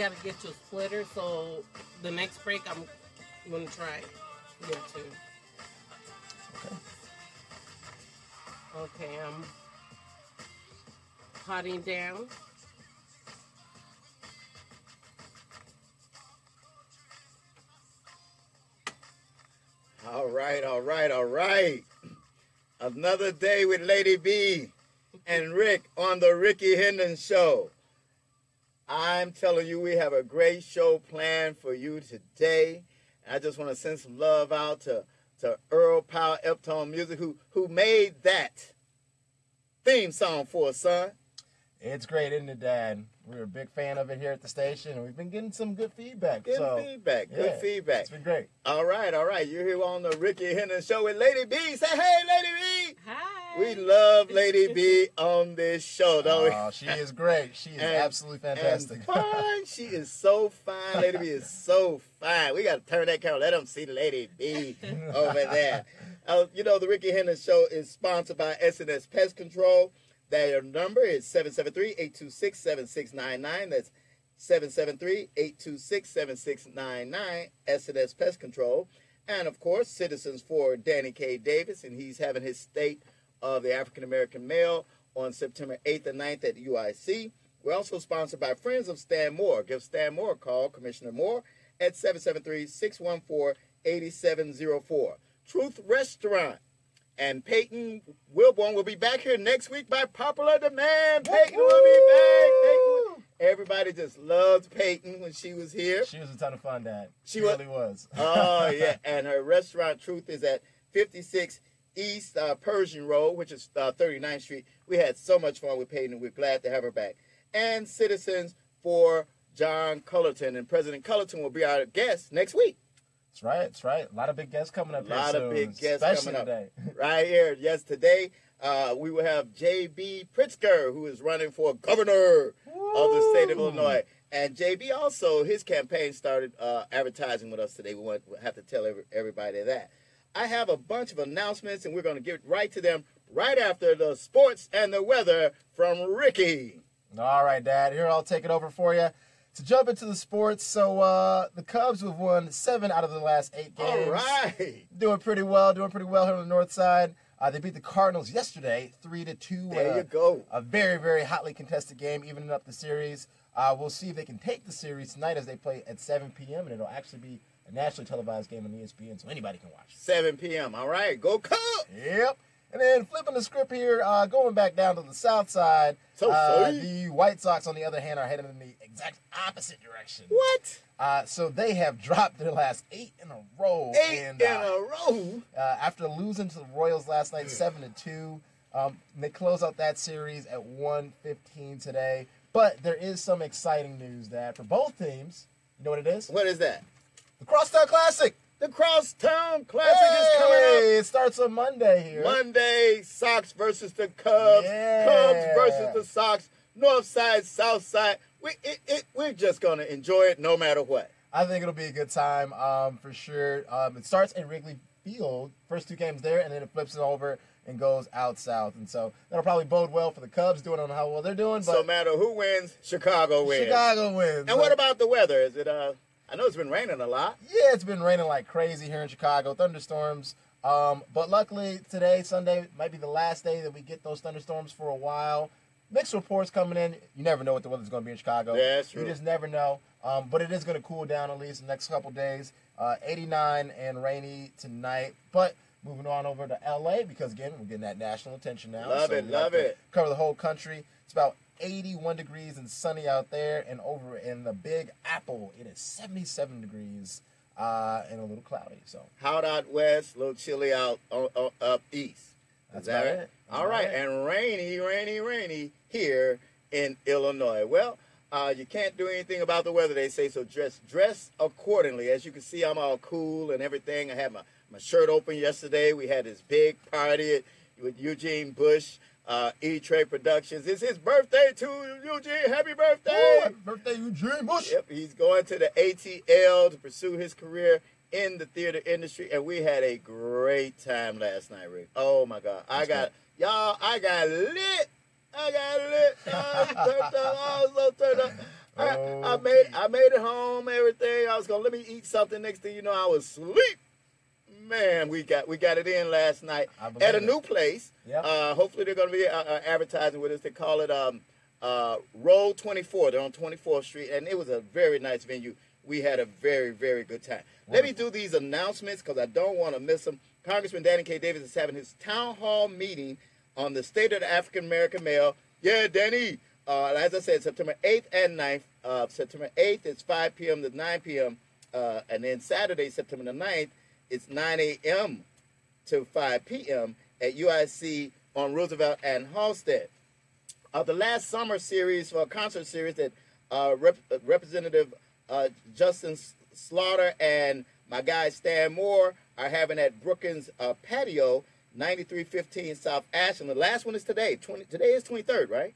gotta get you a splitter, so the next break I'm gonna try get two. Okay. Um, okay, I'm potting down. All right, all right, all right. Another day with Lady B and Rick on the Ricky Hendon Show. I'm telling you, we have a great show planned for you today. I just want to send some love out to, to Earl Powell Eptone Music, who who made that theme song for us, son. It's great, isn't it, Dad? We're a big fan of it here at the station, and we've been getting some good feedback. Good so, feedback, good yeah, feedback. It's been great. All right, all right. You're here on the Ricky Hendon Show with Lady B. Say hey, Lady B. Hi. We love Lady B on this show, don't we? Oh, she is great. She is And- absolutely fantastic. And fine. She is so fine. Lady B is so fine. We got to turn that camera. Let them see Lady B over there. Uh, you know, the Ricky Hendon Show is sponsored by SNS Pest Control. Their number is 773-826-7699. That's 773-826-7699, SNS Pest Control. And, of course, Citizens for Danny K. Davis, and he's having his State of the African American Male on September 8th and 9th at UIC. We're also sponsored by Friends of Stan Moore. Give Stan Moore a call, Commissioner Moore, at 773-614-8704. Truth Restaurant. And Peyton Wilborn will be back here next week by popular demand. Peyton will be back. Peyton, everybody just loved Peyton when she was here. She was a ton of fun, Dad. She She really was. oh yeah, and her restaurant Truth is at 56 East uh, Pershing Road, which is uh, 39th Street. We had so much fun with Peyton. We're glad to have her back. And Citizens for John Cullerton, and President Cullerton will be our guest next week. That's right. That's right. A lot of big guests coming up A lot of big guests coming up. today. right here. Yes, today uh, we will have J.B. Pritzker, who is running for governor of the state of Illinois. And JB also, his campaign started uh, advertising with us today. We want have to tell every, everybody that. I have a bunch of announcements, and we're going to get right to them right after the sports and the weather from Ricky. All right, Dad. Here, I'll take it over for you. To jump into the sports, so uh, the Cubs have won seven out of the last eight games. All right. doing pretty well, doing pretty well here on the north side. Uh, they beat the Cardinals yesterday, three to two. There uh, you go. A very, very hotly contested game, evening up the series. Uh, we'll see if they can take the series tonight as they play at 7 p.m. and it'll actually be a nationally televised game on ESPN, so anybody can watch. 7 p.m. All right. Go Cubs. Yep. And then flipping the script here, uh, going back down to the south side. So uh, the White Sox, on the other hand, are heading in the exact opposite direction. What? Uh, so they have dropped their last eight in a row. Eight and, in uh, a row. uh, after losing to the Royals last night, seven to two. Um, they close out that series at 1:15 today. But there is some exciting news that for both teams, you know what it is? What is that? The Crosstown Classic. The Crosstown Classic is coming up. It starts on Monday here. Monday, Sox versus the Cubs. Yeah. Cubs versus the Sox. North side, South side. We it, it, we're just gonna enjoy it no matter what. I think it'll be a good time um, for sure. Um, it starts in Wrigley Field, first two games there, and then it flips it over and goes out south. And so that'll probably bode well for the Cubs, doing on how well they're doing. So But no matter who wins, Chicago wins. Chicago wins. And what about the weather? Is it uh? I know it's been raining a lot. Yeah, it's been raining like crazy here in Chicago, thunderstorms. Um, but luckily today, Sunday, might be the last day that we get those thunderstorms for a while. Mixed reports coming in. You never know what the weather's going to be in Chicago. Yeah, that's You just never know. Um, but it is going to cool down at least the next couple days. Uh, 89 and rainy tonight. But moving on over to LA because again we're getting that national attention now. Love So it, like love it. Cover the whole country. It's about 81 degrees and sunny out there, and over in the Big Apple it is 77 degrees uh, and a little cloudy. So Hot out west, a little chilly out on, up east. That's Is that right? it. All right, and rainy, rainy, rainy here in Illinois. Well, uh, you can't do anything about the weather, they say, so dress dress accordingly. As you can see, I'm all cool and everything. I had my, my shirt open yesterday. We had this big party with Eugene Bush, uh, E-Trade Productions. It's his birthday, too, Eugene. Happy birthday! Ooh, happy birthday, Eugene Bush. Yep, he's going to the ATL to pursue his career in the theater industry, and we had a great time last night, Rick. Oh my God, I That's got y'all. I got lit. I got lit. I was turned up. I was so turned up. I, I made I made it home. Everything. I was gonna let me eat something. Next thing you know, I was asleep. Man, we got we got it in last night at a it. new place. Yep. Uh, hopefully, they're going to be uh, uh, advertising with us. They call it um, uh, Road 24. They're on 24th Street, and it was a very nice venue. We had a very, very good time. Let me do these announcements because I don't want to miss them. Congressman Danny K. Davis is having his town hall meeting on the state of the African American male. Yeah, Danny. Uh, as I said, September 8th and 9th. Uh, September 8th, is 5 p.m. to 9 p.m. Uh, and then Saturday, September the 9th, it's 9 a.m to 5 p.m. at UIC on Roosevelt and Halsted. Uh, the last summer series for a concert series that uh, Rep- Representative uh, Justin Slaughter and my guy Stan Moore are having at Brookins uh, Patio, 9315 South Ashland. The last one is today. 20, today is 23rd, right?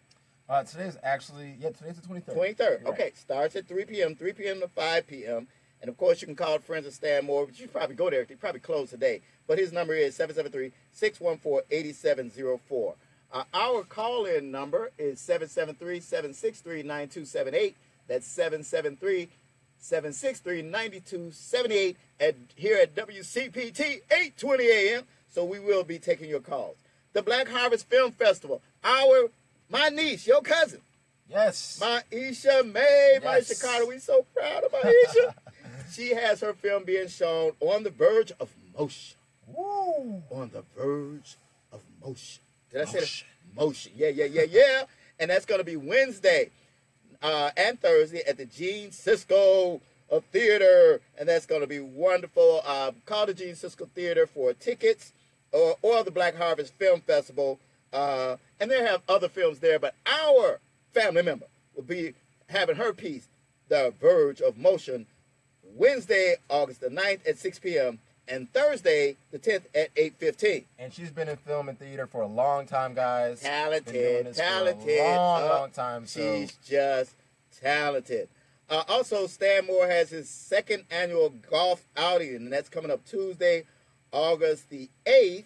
Uh, is actually yeah, today's the twenty third. 23rd. Okay, starts at 3 p.m., 3 p.m. to 5 p.m. And of course, you can call friends of Stan Moore, but you probably go there. They probably close today. But his number is 773 614 8704. Uh, our call in number is 773 763 9278. That's 773 763 9278 at here at WCPT 820 AM. So we will be taking your calls. The Black Harvest Film Festival. Our my niece, your cousin, Yes. Maisha May, Yes. Maisha Carter. We so proud of Maisha. she has her film being shown on the verge of motion. Woo. On the verge of motion. Did I say Motion. that? Motion. Yeah, yeah, yeah, yeah. And that's going to be Wednesday uh, and Thursday at the Gene Siskel uh, Theater, and that's going to be wonderful. Uh, call the Gene Siskel Theater for tickets, or, or the Black Harvest Film Festival, uh, and they have other films there. But our family member will be having her piece, The Verge of Motion, Wednesday, August the 9th at 6 p.m. and Thursday, the 10th at 8:15. And she's been in film and theater for a long time, guys. Talented, for a talented. long, Uh, long time. So She's just talented. Uh, also, Stan Moore has his second annual golf outing, and that's coming up Tuesday, August the 8th,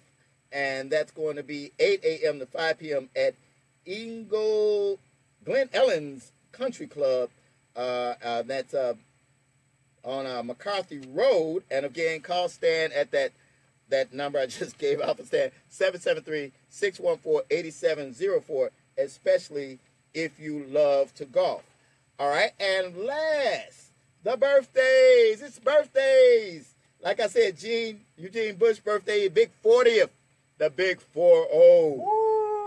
and that's going to be 8 a.m. to 5 p.m. at Ingle Glen Ellen's Country Club. Uh, uh, that's uh, on uh, McCarthy Road, and again, call Stan at that that number I just gave out for Stan, 773-614-8704, especially if you love to golf. All right, and last, the birthdays. It's birthdays. Like I said, Gene, Eugene Bush birthday, big 40th, the big 4-0.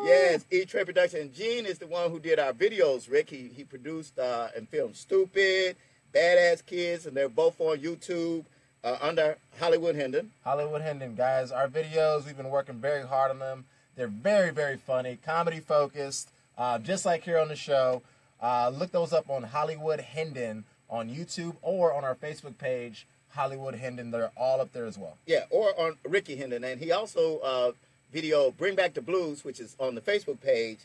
Yes, E Trade Production. Gene is the one who did our videos, Rick. He, he produced uh, and filmed Stupid, Badass Kids, and they're both on YouTube uh, under Hollywood Hendon. Hollywood Hendon, guys. Our videos, we've been working very hard on them. They're very, very funny, comedy focused, uh, just like here on the show. Uh, look those up on Hollywood Hendon on YouTube or on our Facebook page, Hollywood Hendon. They're all up there as well. Yeah, or on Ricky Hendon. And he also uh, video Bring Back the Blues, which is on the Facebook page.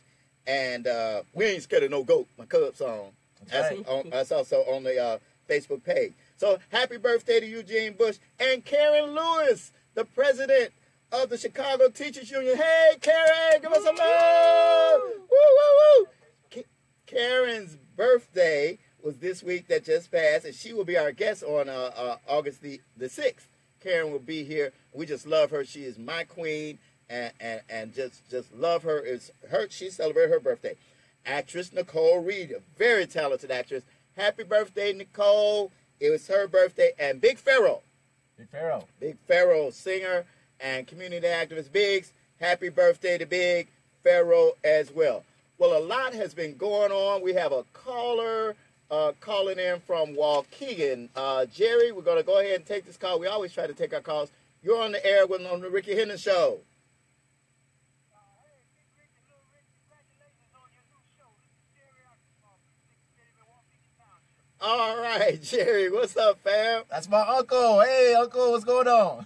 And uh, We Ain't Scared of No Goat, my Cub song. That's right. on, that's also on the uh, Facebook page. So happy birthday to Eugene Bush and Karen Lewis, the president of the Chicago Teachers Union. Hey, Karen, give us a love. Woo, woo, woo. K- Karen's birthday was this week that just passed, and she will be our guest on uh, uh, August the, the 6th. Karen will be here. We just love her. She is my queen, and, and, and just just love her. It's her. She celebrated her birthday. Actress Nicole Reed, a very talented actress. Happy birthday, Nicole. It was her birthday, and Big Pharaoh. Big Pharaoh. Big Pharaoh, singer and community activist Biggs. Happy birthday to Big Pharaoh as well. Well, a lot has been going on. We have a caller uh, calling in from Waukegan. Uh, Jerry, we're going to go ahead and take this call. We always try to take our calls. You're on the air with on the Ricky Hendon Show. All right, Jerry, what's up, fam? That's my uncle. Hey, uncle, what's going on?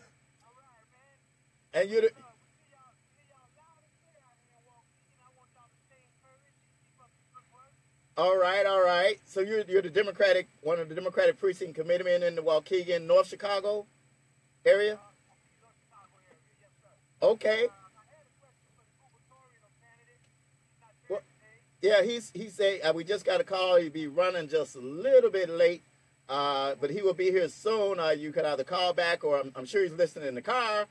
And you, the, all right, all right. So you're you're the Democratic, one of the Democratic precinct committeemen in the Waukegan, North Chicago. area? Okay. Yeah, he's he said uh, we just got a call. He'd be running just a little bit late, uh, but he will be here soon. Uh, you can either call back, or I'm, I'm sure he's listening in the car.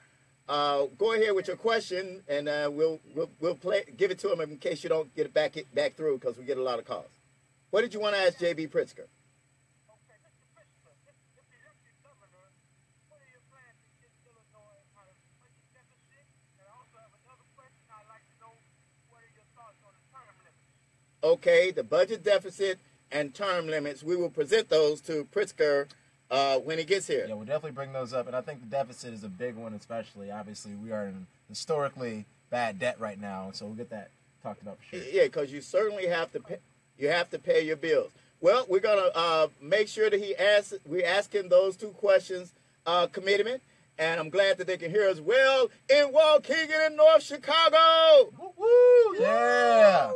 Uh, go ahead with your question, and uh, we'll we'll we'll play give it to him in case you don't get it back back through because we get a lot of calls. What did you want to ask JB Pritzker? Okay, the budget deficit and term limits. We will present those to Pritzker uh, when he gets here. Yeah, we'll definitely bring those up, and I think the deficit is a big one, especially. Obviously, we are in historically bad debt right now, so we'll get that talked about for sure. Yeah, because you certainly have to pay, you have to pay your bills. Well, we're gonna uh, make sure that he asks we ask him those two questions, uh, commitment, and I'm glad that they can hear us well in Waukegan in North Chicago. Woo, woo, yeah.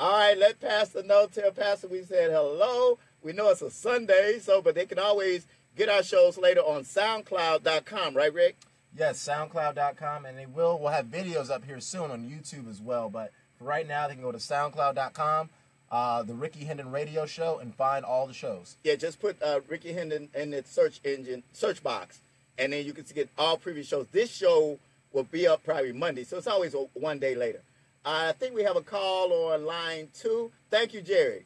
All right, let Pastor know. Tell Pastor we said hello. We know it's a Sunday, so but they can always get our shows later on SoundCloud.com, right, Rick? Yes, SoundCloud.com, and they will. We'll have videos up here soon on YouTube as well. But for right now, they can go to SoundCloud.com, uh, the Ricky Hendon Radio Show, and find all the shows. Yeah, just put uh, Ricky Hendon in the search engine search box, and then you can get all previous shows. This show will be up probably Monday, so it's always a, one day later. I think we have a call on line two. Thank you, Jerry.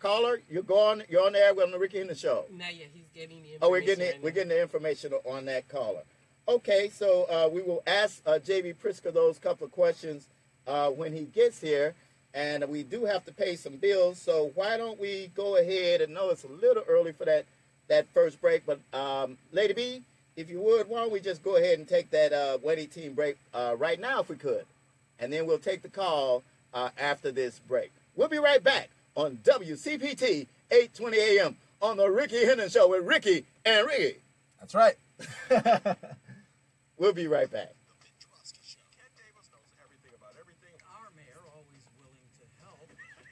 Caller, you're going. You're on the air. We're on the Ricky Hendon Show. Now, yeah, he's getting the information. Oh, we're getting it. right We're getting the information on that caller. Okay, so uh, we will ask uh, JB Pritzker those couple of questions uh, when he gets here, and we do have to pay some bills. So why don't we go ahead and know it's a little early for that that first break, but um, Lady B, if you would, why don't we just go ahead and take that uh, wedding team break uh, right now if we could, and then we'll take the call uh, after this break. We'll be right back on WCPT 820 AM on the Ricky Hendon Show with Ricky and Ricky. That's right. We'll be right back. Ken Davis knows everything about everything. Our mayor, always willing to help,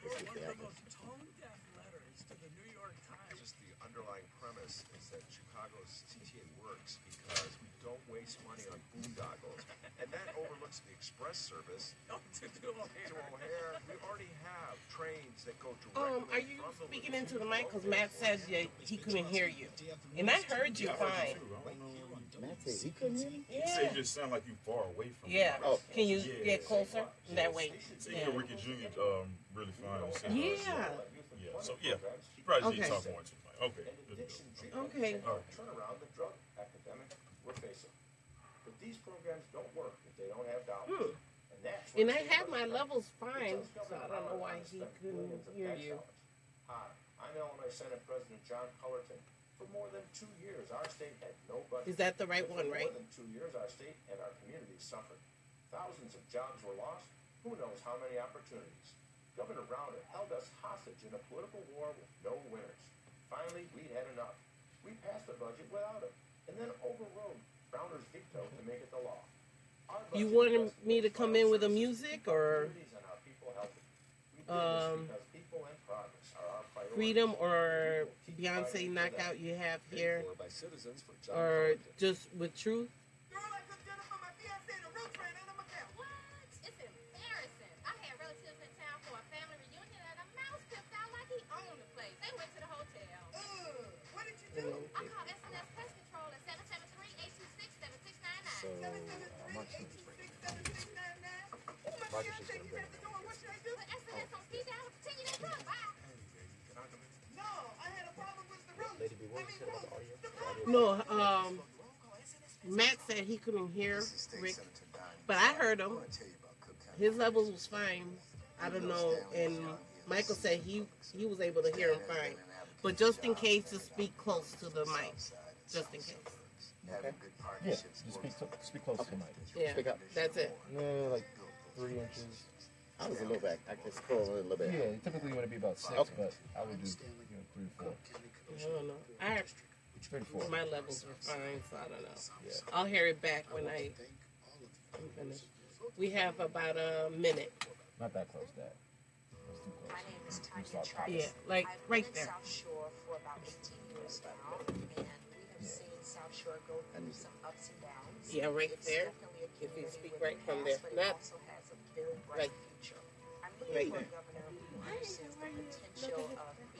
wrote one of the most tone-deaf letters to the New York Times. Just the underlying premise is that Chicago's CTA works because we don't waste money on boondoggles. And that overlooks the express service Not to do a to O'Hare. We already have trains that go Um, are you from the speaking into the mic? Because Matt said that he couldn't hear you, and I heard you fine. Matt said he couldn't hear me. You say Yeah. you just sound like you far away from Yeah. me. Oh. Can you Yeah. get closer? That way. So you Yeah. Ricky Jr. Um, really fine. on San Yeah. Yeah. So yeah, you probably need Okay. to talk more into the mic. Okay. Good to go. Okay. All right. turn around the drug epidemic we're facing. But these programs don't work if they don't have dollars. Hmm. And that's And I have my of levels fine, so I don't know why he couldn't millions of hear you. dollars. Hi, I'm Illinois Senate President John Cullerton. For more than two years, our state had no budget. Is that the right one, right? For More than two years, our state and our communities suffered. Thousands of jobs were lost. Who knows how many opportunities? Governor Rauner held us hostage in a political war with no winners. Finally, we'd had enough. We passed the budget without him, and then overrode Rauner's veto to make it the law. You wanted me to come in with the services, music or communities, and our people healthy. We did Um, this because people and progress are our priority. freedom or Beyonce knockout you have here, by citizens for John or just with truth? No, um, Matt said he couldn't hear Rick, but I heard him. His levels was fine. I don't know, and Michael said he he was able to hear him fine. But just in case, just speak close to the mic, just in case. Okay. Yeah, just speak, to, speak close to the mic. Yeah, Speak up. that's it. Yeah, like three inches. I was a little back. I can scroll a little bit. Yeah, typically you want to be about six, Okay. but I would do you know, three to four. I don't know. I Three to four. my levels were fine, so I don't know. Yeah. I'll hear it back when I I'm finished. We have about a minute. Not that close, Dad. too. My name is Tanya Stop. Yeah, like, I've right there. South Shore for about 18 years now, and we have Yeah. seen South Shore go through some ups and downs. Yeah, right It's there. If you speak right from past, there. but it Not- also has a very bright like- future. I'm looking Right for a there. governor who understands the potential of creating opportunities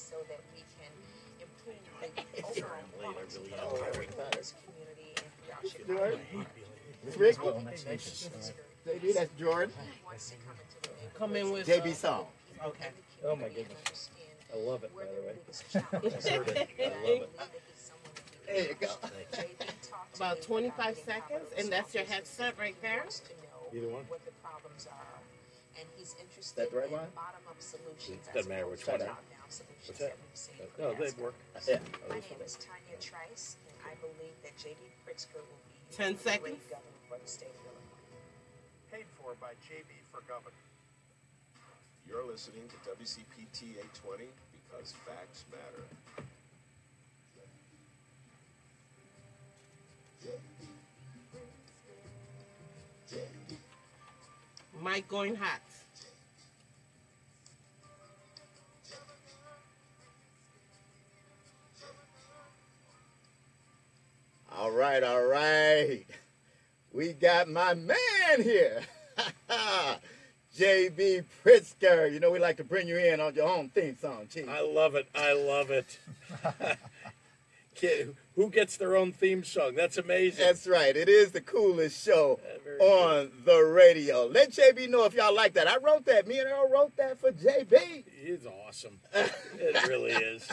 so that we can improve the overall quality of life in this community and throughout Chicago. Rick, Well, next week is, JB, that's Jordan. He wants to come into. Come in with JB song. Okay. Oh my goodness. I love it, by the way. There you go. About 25 seconds, and that's your headset right there? Either one. What the problems are, and he's interested That the right in bottom-up solutions. Doesn't matter which one. To top-down solutions What's that? we've seen No, they'd work. Yeah. My name is Tanya Trice, and I believe that J.B. Pritzker will be 10 a seconds. great governor for the state of Illinois. Paid for by JB for Governor. You're listening to WCPT 820 because facts matter. Mike going hot. Right, all right. We got my man here. JB Pritzker. You know, we like to bring you in on your own theme song, Chief. I love it. I love it. Kid, Who gets their own theme song? That's amazing. That's right. It is the coolest show Yeah, on the radio. Let JB know if y'all like that. I wrote that. Me and Earl wrote that for JB. It's awesome. It really is.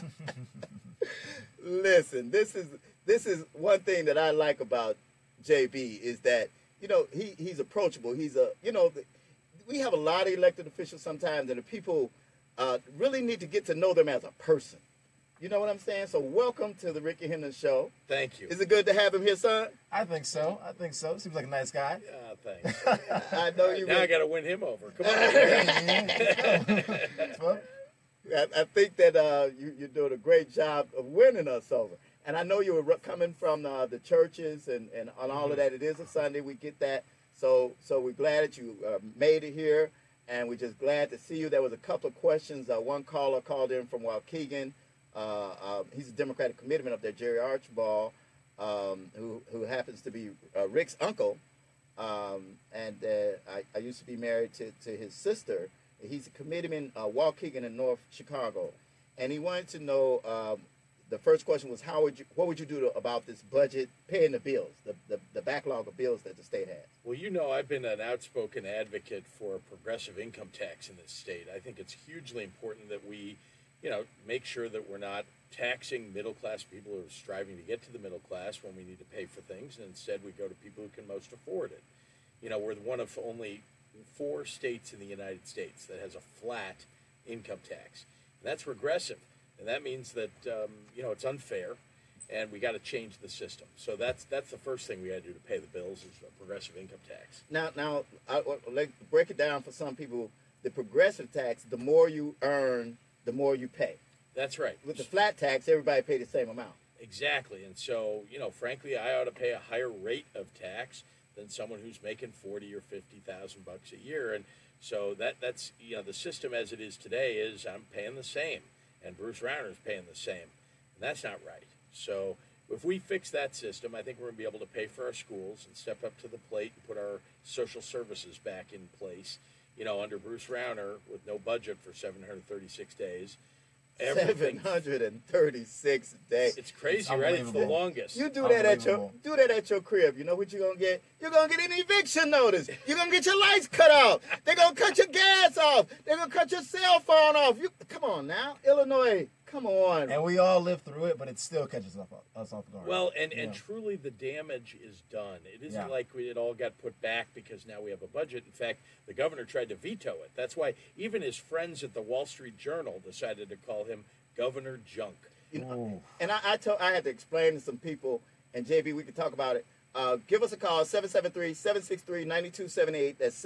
Listen, this is this is one thing that I like about JB is that you know he he's approachable. He's a you know we have a lot of elected officials sometimes, and the people uh, really need to get to know them as a person. You know what I'm saying? So welcome to the Ricky Hendon Show. Thank you. Is it good to have him here, son? I think so. I think so. Seems like a nice guy. Ah, thanks. I know you. now I got to win him over. Come on. Well, I, I think that uh, you, you're doing a great job of winning us over. And I know you were coming from uh, the churches and, and on all of that. It is a Sunday. We get that. So so we're glad that you uh, made it here. And we're just glad to see you. There was a couple of questions. Uh, one caller called in from Waukegan. Uh, uh, he's a Democratic committeeman up there, Jerry Archibald, um, who, who happens to be uh, Rick's uncle. Um, and uh, I, I used to be married to, to his sister. He's a committeeman, uh, Waukegan in North Chicago, and he wanted to know. The first question was, how would you, what would you do to, about this budget, paying the bills, the, the, the backlog of bills that the state has? Well, you know, I've been an outspoken advocate for a progressive income tax in this state. I think it's hugely important that we, you know, make sure that we're not taxing middle class people who are striving to get to the middle class when we need to pay for things, and instead we go to people who can most afford it. You know, we're one of only four states in the United States that has a flat income tax. And that's regressive, and that means that um, you know it's unfair, and we got to change the system. So that's that's the first thing we got to do to pay the bills is a progressive income tax. Now, now, I, like break it down for some people. The progressive tax, the more you earn, the more you pay. That's right. With the flat tax, everybody pay the same amount. Exactly. And so, you know, frankly, I ought to pay a higher rate of tax than someone who's making forty or fifty thousand bucks a year. And so that that's you know the system as it is today is I'm paying the same, and Bruce Rauner is paying the same, and that's not right. So if we fix that system, I think we're going to be able to pay for our schools and step up to the plate and put our social services back in place. You know, under Bruce Rauner with no budget for 736 days, everything. hundred and thirty-six days. It's crazy, It's right? It's the longest. You do that at your do that at your crib. You know what you're gonna get? You're gonna get an eviction notice. You're gonna get your lights cut off. They're gonna cut your gas off. They're gonna cut your cell phone off. You come on now, Illinois. Come on. and we all live through it, but it still catches up us off guard. Well, and, and Yeah. truly the damage is done. It isn't Yeah. like we, it all got put back because now we have a budget. In fact, the governor tried to veto it. That's why even his friends at the Wall Street Journal decided to call him Governor Junk. You know, and I, I told I had to explain to some people, and JB, we could talk about it. Uh, give us a call, 773-763-9278. That's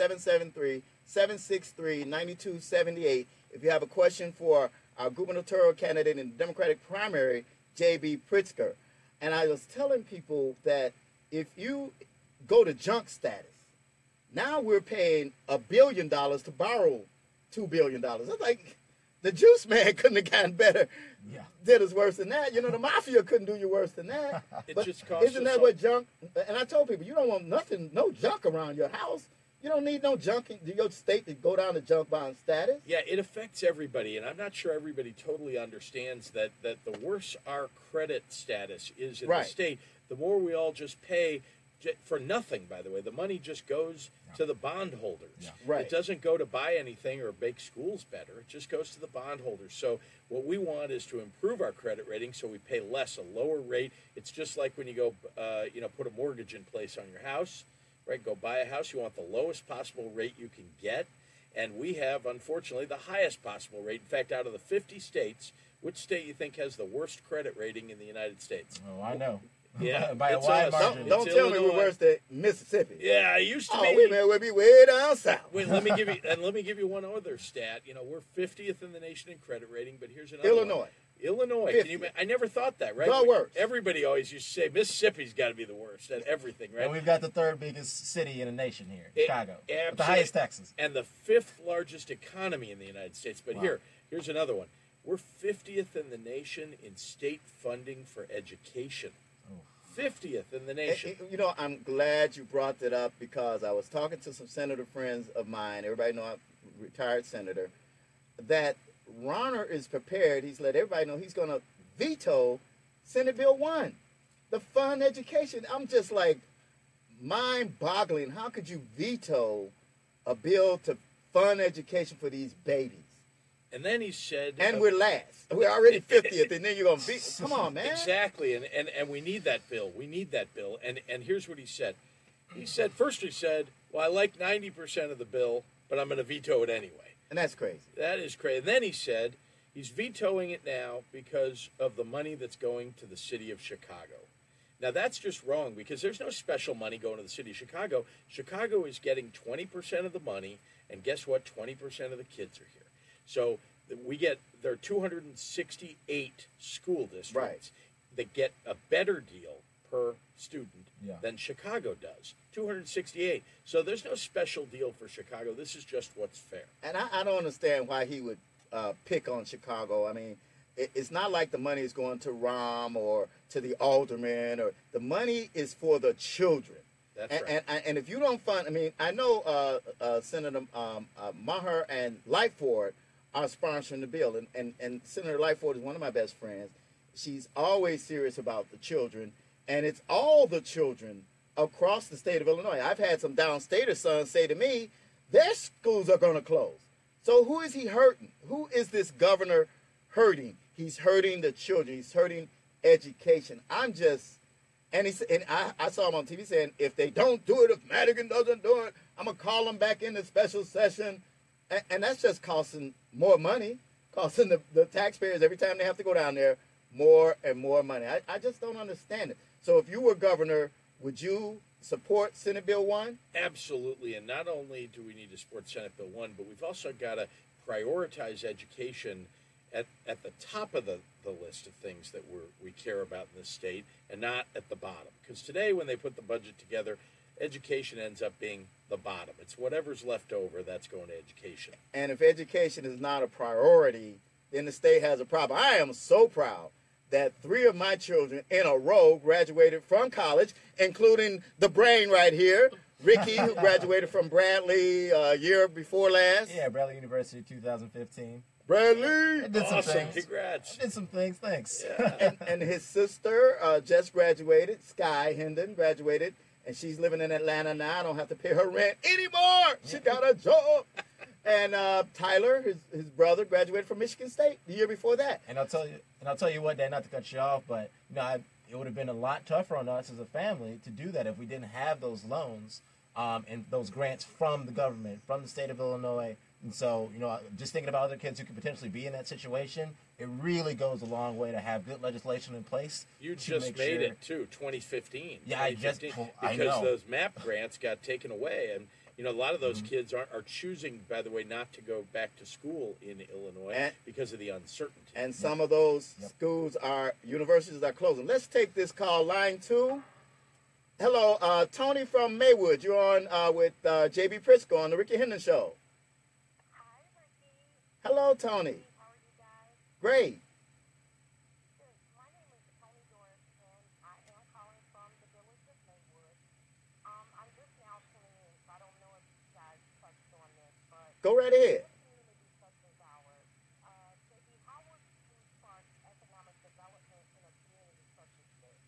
773-763-9278. If you have a question for our gubernatorial candidate in the Democratic primary, JB Pritzker. And I was telling people that if you go to junk status, now we're paying a billion dollars to borrow two billion dollars. It's like the juice man couldn't have gotten better. Yeah. Did us worse than that. You know, the mafia couldn't do you worse than that. It but just costs isn't that what junk? And I told people, you don't want nothing, no junk around your house. You don't need no junk in your state to go down to junk bond status. Yeah, it affects everybody, and I'm not sure everybody totally understands that that the worse our credit status is in Right. the state, the more we all just pay for nothing. By the way, the money just goes to the bondholders. Yeah. Right. It doesn't go to buy anything or make schools better. It just goes to the bondholders. So what we want is to improve our credit rating so we pay less, a lower rate. It's just like when you go, uh, you know, put a mortgage in place on your house, right? Go buy a house. You want the lowest possible rate you can get. And we have, unfortunately, the highest possible rate. In fact, out of the 50 states, which state you think has the worst credit rating in the United States? Oh, I know. Yeah, by a it's wide us. margin. Don't, don't It's tell me we're worse than Mississippi. Yeah, it used to Oh, be. wait a minute, we'll be way down south. Wait, let me give you and let me give you one other stat. You know, we're 50th in the nation in credit rating, but here's another one. Illinois. Can you, 50th. I never thought that, right? The worst. Everybody always used to say Mississippi's got to be the worst at everything, right? And we've got the third biggest city in the nation here, It- Chicago. With the absolutely. highest taxes. and the fifth largest economy in the United States. But Wow. here, here's another one. We're 50th in the nation in state funding for education. 50th in the And, nation. You know, I'm glad you brought that up because I was talking to some senator friends of mine. Everybody know I'm a retired senator. That Rauner is prepared. He's let everybody know he's going to veto Senate Bill One, the fund education. I'm just like mind-boggling. How could you veto a bill to fund education for these babies? And then he said, And uh, we're last. We're already 50th, and then you're going to beat. Come on, man. Exactly, and, and and we need that bill. We need that bill. And and here's what he said. He said first he said, "Well, I like ninety percent of the bill, but I'm going to veto it anyway." And that's crazy. That is crazy. And then he said he's vetoing it now because of the money that's going to the city of Chicago. Now that's just wrong because there's no special money going to the city of Chicago. Chicago is getting 20% of the money, and guess what? 20% of the kids are here. So we get there are 268 school districts Right. that get a better deal per student Yeah. than Chicago does. 268. So there's no special deal for Chicago. This is just what's fair. And I, I don't understand why he would uh, pick on Chicago. I mean, it, it's not like the money is going to Rahm or to the alderman, or the money is for the children. That's and, right. and, and if you don't fund, I mean, I know uh, uh, Senator um, uh, Manar and Lightford are sponsoring the bill, and, and, and Senator Lightford is one of my best friends. She's always serious about the children, and it's all the children across the state of Illinois. I've had some downstater sons say to me, their schools are going to close. So who is he hurting? Who is this governor hurting? He's hurting the children. He's hurting education. I'm just, and he and I, I saw him on TV saying, if they don't do it, if Madigan doesn't do it, I'm gonna call them back in the special session, and, and that's just costing more money, costing the, the taxpayers every time they have to go down there more and more money. I, I just don't understand it. So if you were governor, would you support Senate Bill One? Absolutely, and not only do we need to support Senate Bill One, but we've also got to prioritize education at, at the top of the, the list of things that we're, we care about in this state, and not at the bottom. Because today, when they put the budget together, education ends up being the bottom. It's whatever's left over that's going to education. And if education is not a priority, then the state has a problem. I am so proud that three of my children in a row graduated from college, including the brain right here, Ricky, who graduated from Bradley a year before last. Yeah, Bradley University 2015. Bradley! I did some Awesome, things. congrats. I did some things, thanks. and, and his sister uh, just graduated, Sky Hendon graduated, and she's living in Atlanta now. I don't have to pay her rent anymore. She got a job. And uh, Tyler, his, his brother, graduated from Michigan State the year before that. And I'll tell you, and I'll tell you what, Dan, not to cut you off, but you know, I, it would have been a lot tougher on us as a family to do that if we didn't have those loans um, and those grants from the government, from the state of Illinois. And so, you know, just thinking about other kids who could potentially be in that situation, it really goes a long way to have good legislation in place. You just made sure- it too, 2015. Yeah, I just- 2015, I because know. those MAP grants got taken away, and you know a lot of those Mm-hmm. kids are, are choosing, by the way, not to go back to school in Illinois And- because of the uncertainty. And some of those Yep. schools are, universities are closing. Let's take this call, line two. Hello, uh, Tony from Maywood. You're on uh, with uh, JB Pritzker on the Ricky Hendon Show. Hi, Ricky. Hello, Tony. Great. My name is Tony Doris, and I am calling from the village of Maywood. Um, I'm just now tuning in, so I don't know if you guys touched on this, but Go right ahead. community such as ours, uh, JB, how would you spark economic development in a community such as this?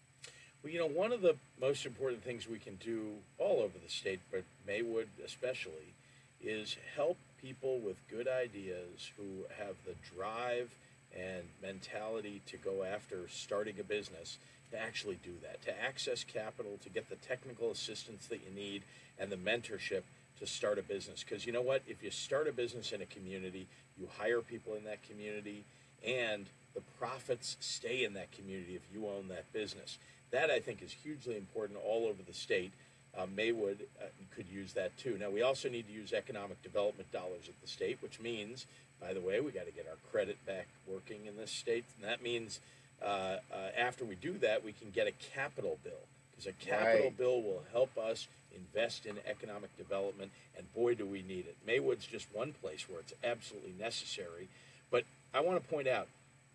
Well, you know, one of the most important things we can do all over the state, but Maywood especially, is help people with good ideas who have the drive and mentality to go after starting a business to actually do that, to access capital, to get the technical assistance that you need and the mentorship to start a business. Because you know what? If you start a business in a community, you hire people in that community, and the profits stay in that community if you own that business. That I think is hugely important all over the state. Uh, Maywood uh, could use that too. Now we also need to use economic development dollars at the state, which means, by the way, we got to get our credit back working in this state, and that means uh, uh, after we do that, we can get a capital bill because a capital Right. bill will help us invest in economic development, and boy, do we need it. Maywood's just one place where it's absolutely necessary. But I want to point out,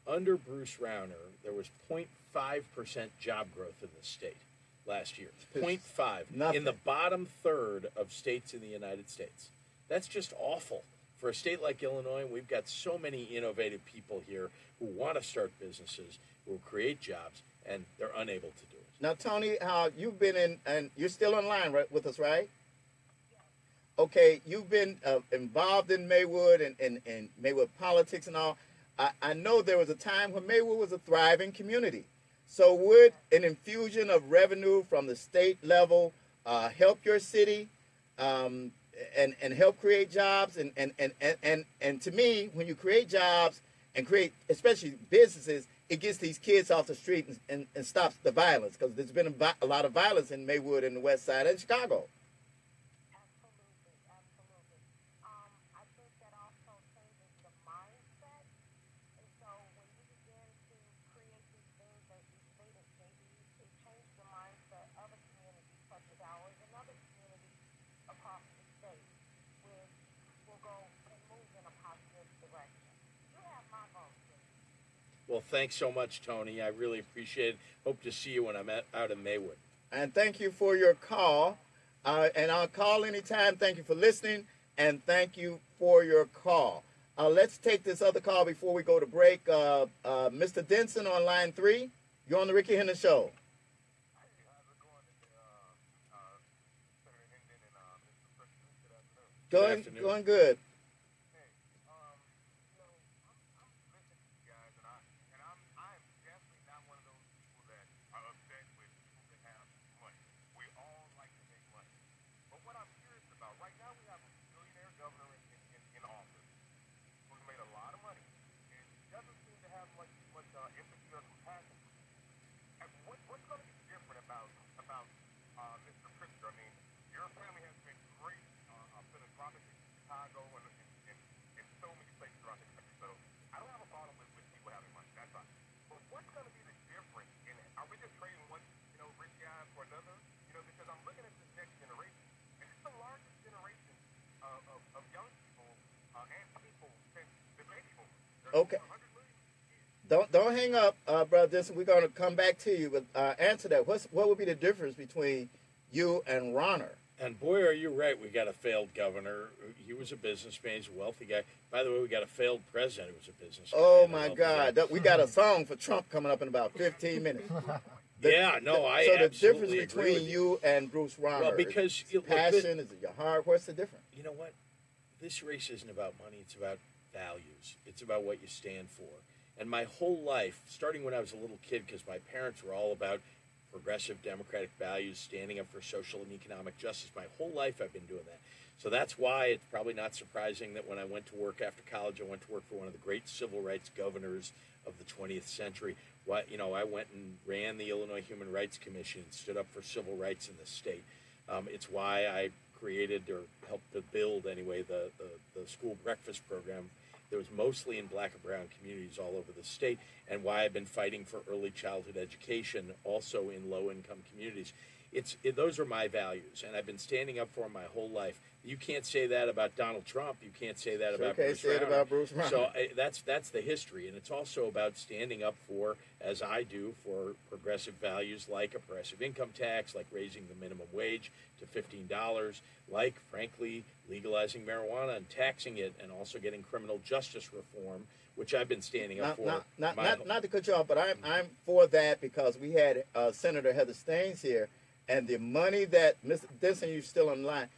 under Bruce Rauner, there was 0.5% job growth in the state last year. 0.5 in the bottom third of states in the United States. That's just awful. For a state like Illinois, we've got so many innovative people here who want to start businesses, who create jobs, and they're unable to do it. Now, Tony, how you've been in, and you're still online right, with us, right? Okay, you've been uh, involved in Maywood and, and, and Maywood politics and all. I, I know there was a time when Maywood was a thriving community. So, would an infusion of revenue from the state level uh, help your city um, and, and help create jobs? And, and, and, and, and, to me, when you create jobs and create, especially businesses, it gets these kids off the street and, and, and stops the violence because there's been a, a lot of violence in Maywood and the west side and Chicago. Absolutely, absolutely. Um, I think that also changes the mindset. And so when you begin to create these things that you stated, maybe it changed the mindset of a community such as ours and other communities across the state, which will go and move in a positive direction. You have my vote. Jimmy. Well, thanks so much, Tony. I really appreciate it. Hope to see you when I'm at, out in Maywood. And thank you for your call. Uh, and I'll call anytime. Thank you for listening. And thank you for your call. Uh, let's take this other call before we go to break. Uh, uh, Mr. Denson on line three. You're on the Ricky Hendon Show. Going, going good. What's going to be different about about uh, Mr. Pritzker? I mean, your family has been great uh, uh, philanthropic in Chicago and, and, and, and so many places throughout the country. So I don't have a problem with, with people having money. That's fine. But what's going to be the difference in it? Are we just trading one, you know, rich guy for another? You know, because I'm looking at this next generation, and it's the largest generation of, of, of young people uh, and people since the baby boomers. There's Okay. over 100 million Don't don't hang up, uh, brother Denson. We're going to come back to you. But uh, answer that. What's what would be the difference between you and Rauner? And boy, are you right. We got a failed governor. He was a businessman. He's a wealthy guy. By the way, we got a failed president who was a businessman. Oh my God! guy. We got a song for Trump coming up in about 15 minutes. The- yeah, no, I so the difference between with you and Bruce Rauner. Well, because is you- it look, passion is it your heart? What's the difference? you know what? This race isn't about money. It's about values. It's about what you stand for. And my whole life, starting when I was a little kid, because my parents were all about progressive democratic values, standing up for social and economic justice, my whole life I've been doing that. So that's why it's probably not surprising that when I went to work after college, I went to work for one of the great civil rights governors of the 20th century. What you know, I went and ran the Illinois Human Rights Commission, and stood up for civil rights in the state. Um, it's why I created or helped to build anyway the, the, the school breakfast program that was mostly in black and brown communities all over the state, and why I've been fighting for early childhood education also in low income communities. It's it, those are my values, and I've been standing up for them my whole life. You can't say that about Donald Trump. You can't say that Sure about can't Bruce say it about Bruce Rauner. So I, that's that's the history, and it's also about standing up for, as I do, for progressive values like a progressive income tax, like raising the minimum wage to fifteen dollars, like frankly legalizing marijuana and taxing it, and also getting criminal justice reform, which I've been standing up Not, for. not, not, not, not to cut you off, but I'm, I'm for that because we had uh, Senator Heather Steans here, and the money that Mr. Denson, you're still on line.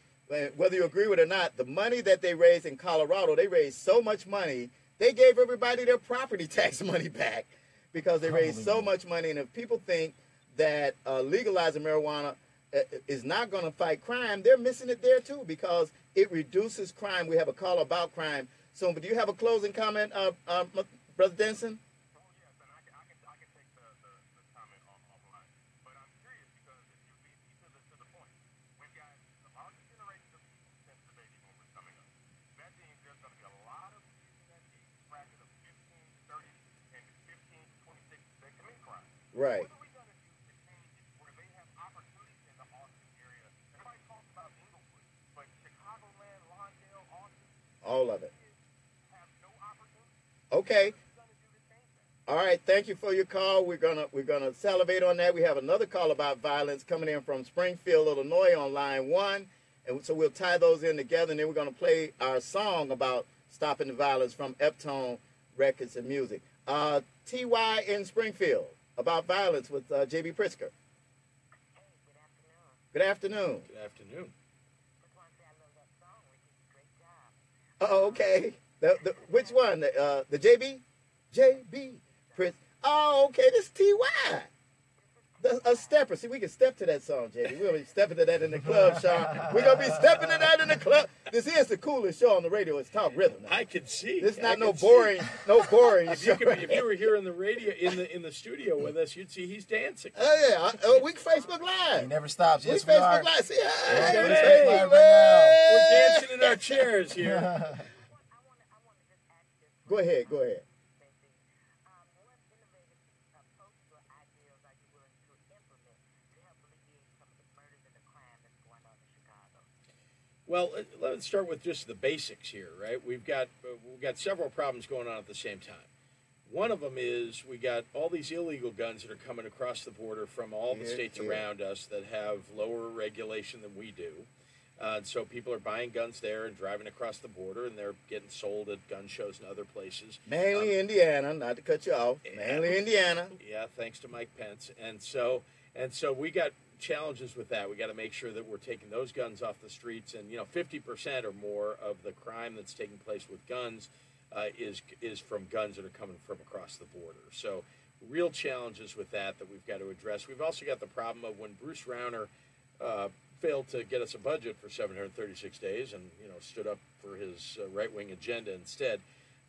Whether you agree with it or not, the money that they raised in Colorado, they raised so much money, they gave everybody their property tax money back because they raised so much money. And if people think that uh, legalizing marijuana uh, is not going to fight crime, they're missing it there too because it reduces crime. We have a call about crime. So, do you have a closing comment, uh, uh, Brother Denson? Right. All of it. Okay. All right. Thank you for your call. We're gonna we're gonna salivate on that. We have another call about violence coming in from Springfield, Illinois, on line one, and so we'll tie those in together, and then we're gonna play our song about stopping the violence from Eptone Records and Music. Uh, Ty in Springfield about violence with uh, JB Pritzker. Good afternoon. Good afternoon. Good afternoon. Oh, okay. The, the, which one? The, uh, the JB? JB. Prince. Oh, okay. This is Ty. The, a stepper. See, we can step to that song, JB. We'll be stepping to that in the club, Sean. We're gonna be stepping to that in the club. This is the coolest show on the radio. It's top Rhythm. I can see. This is not no can see. boring, no boring If show. you, could, if you were here in the radio in the in the studio with us, you'd see he's dancing. Oh yeah, uh, oh, we Facebook Live. He never stops. We Yes, we Facebook are. Live. See, Yeah, hey, we're hey, live hey. We're dancing in our chairs here. Go ahead, go ahead. Well, uh, let's start with just the basics here, right? We've got uh, we've got several problems going on at the same time. One of them is we got all these illegal guns that are coming across the border from all the Yeah, states yeah. around us that have lower regulation than we do. Uh, and so people are buying guns there and driving across the border, and they're getting sold at gun shows and other places. Mainly Um, Indiana, not to cut you off. Mainly Indiana. Yeah, thanks to Mike Pence. And so and so we got challenges with that. We got to make sure that we're taking those guns off the streets and you know 50% or more of the crime that's taking place with guns uh, is is from guns that are coming from across the border. So real challenges with that that we've got to address. We've also got the problem of when Bruce Rauner uh, failed to get us a budget for 736 days and you know stood up for his uh, right wing agenda instead.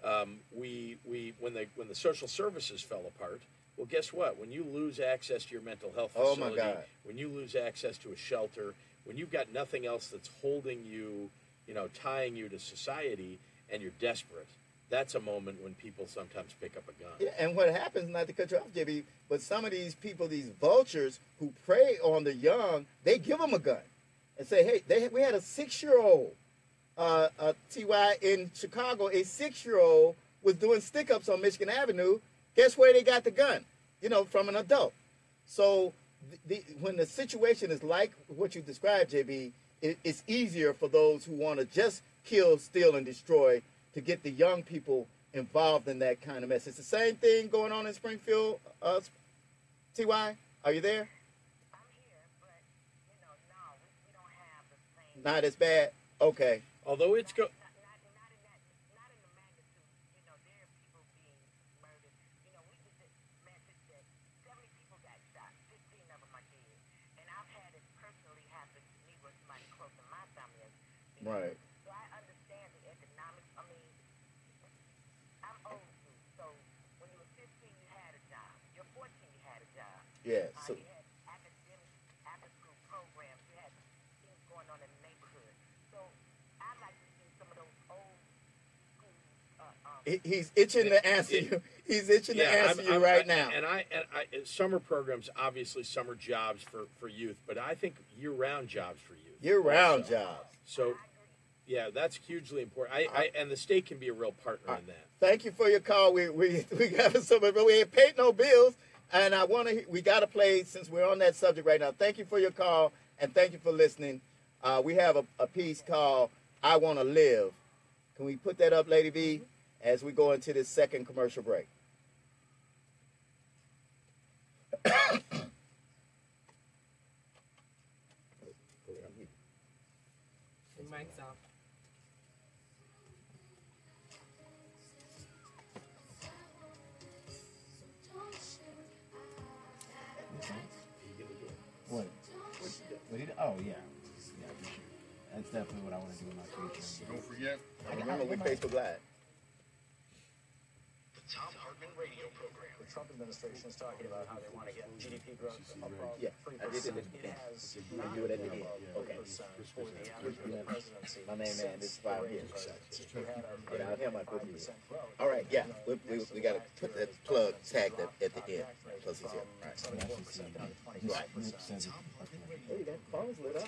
Um, we we when the when the social services fell apart. Well, guess what? When you lose access to your mental health Oh, facility, my God. when you lose access to a shelter, when you've got nothing else that's holding you, you know, tying you to society, and you're desperate, that's a moment when people sometimes pick up a gun. Yeah, and what happens, not to cut you off, JB, but some of these people, these vultures who prey on the young, they give them a gun and say, hey, they, we had a six year old, uh, uh, TY in Chicago, a six year old was doing stick ups on Michigan Avenue. Guess where they got the gun? You know, from an adult. So the, the, when the situation is like what you described, JB, it, it's easier for those who want to just kill, steal, and destroy to get the young people involved in that kind of mess. It's the same thing going on in Springfield. Uh, Ty, are you there? I'm here, but you know, no, we, we don't have the same. Not as bad. Okay. Although it's go. Right. So I understand the economics. I mean, I'm old school. So when you were 15, you had a job. You're 14, you had a job. Yeah. Uh, So you had academic, after school programs. You had things going on in the neighborhood. So I like to see some of those old school uh, um, he- he's itching to answer you. He's itching to I'm- answer you I'm- right I- now. And I, and I, and summer programs, obviously, summer jobs for, for youth, but I think year-round jobs for youth. Year-round jobs. So, yeah, that's hugely important. I, I and the state can be a real partner in that. Thank you for your call. We we we got so much, but we ain't paid no bills, and I want to. We got to play since we're on that subject right now. Thank you for your call, and thank you for listening. Uh, we have a, a piece called "I Want to Live." Can we put that up, Lady B, as we go into this second commercial break? Definitely what I want to do in my future. Don't forget. I Remember, we Facebook Live. The Thom Hartmann radio program. The Trump administration is talking about how they want to get GDP growth above Yeah, three I did it. percent. It has You not it at been the end. above Okay. three percent for the average of the presidency. My main man, this is since five years. presidency. We had our I couldn't do it. 5% growth. All right, yeah, we, we, we got to put that plug tag at, at the end. Plus he's here. All right. Seventy-four percent down to Right. twenty-five percent. Oh, you got phones lit up.